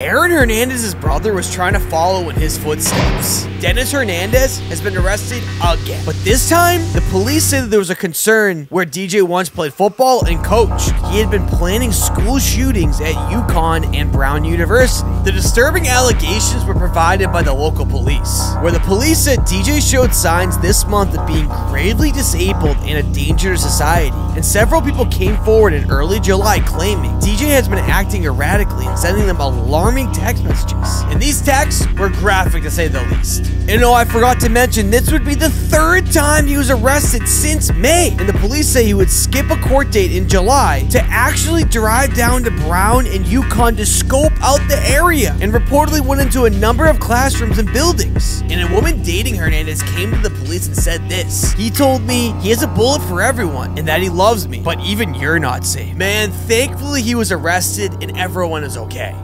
Aaron Hernandez's brother was trying to follow in his footsteps. Dennis Hernandez has been arrested again. But this time, the police say that there was a concern where DJ once played football and coached. He had been planning school shootings at UConn and Brown University. The disturbing allegations were provided by the local police, where the police said DJ showed signs this month of being gravely disabled and a danger to society. And several people came forward in early July claiming DJ has been acting erratically and sending them alarming text messages. And these texts were graphic to say the least. And oh, I forgot to mention, this would be the third time he was arrested since May. And the police say he would skip a court date in July to actually drive down to Brown and UConn to scope out the area and reportedly went into a number of classrooms and buildings. And a woman dating Hernandez came to the police and said this. He told me he has a bullet for everyone and that he loves me, but even you're not safe. Man, thankfully he was arrested and everyone is okay.